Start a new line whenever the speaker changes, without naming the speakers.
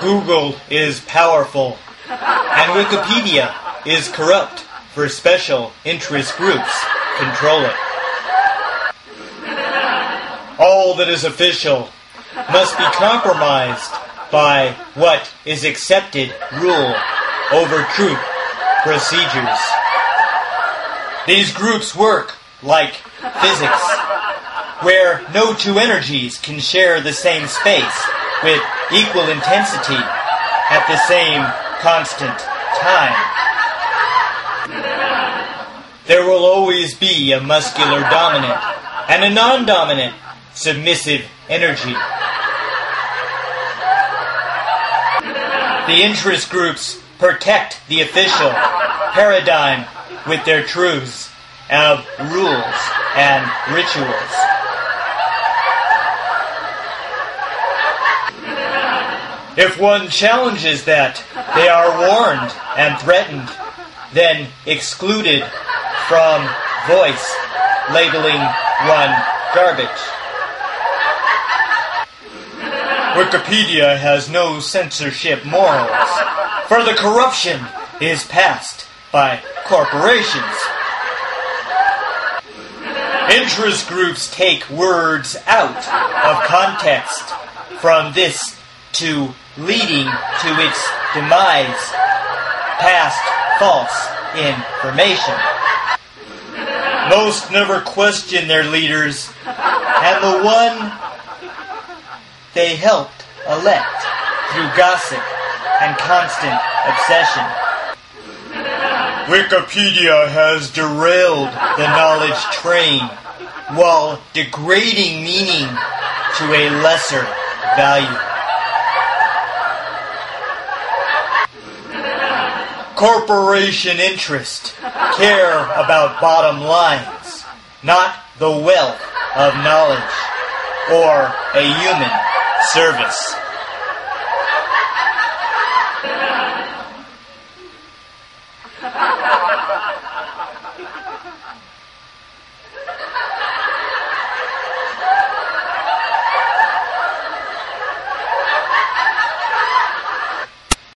Google is powerful, and Wikipedia is corrupt for special interest groups control it. All that is official must be compromised by what is accepted rule over truth procedures. These groups work like physics, where no two energies can share the same space with equal intensity at the same constant time. There will always be a muscular dominant and a non dominant submissive energy. The interest groups protect the official paradigm with their truths of rules and rituals. If one challenges that, they are warned and threatened, then excluded from voice, labeling one garbage. Wikipedia has no censorship morals, for the corruption is passed by corporations. Interest groups take words out of context from this to leading to its demise past false information. Most never question their leaders, and the one they helped elect through gossip and constant obsession. Wikipedia has derailed the knowledge train while degrading meaning to a lesser value. Corporation interest care about bottom lines, not the wealth of knowledge or a human service.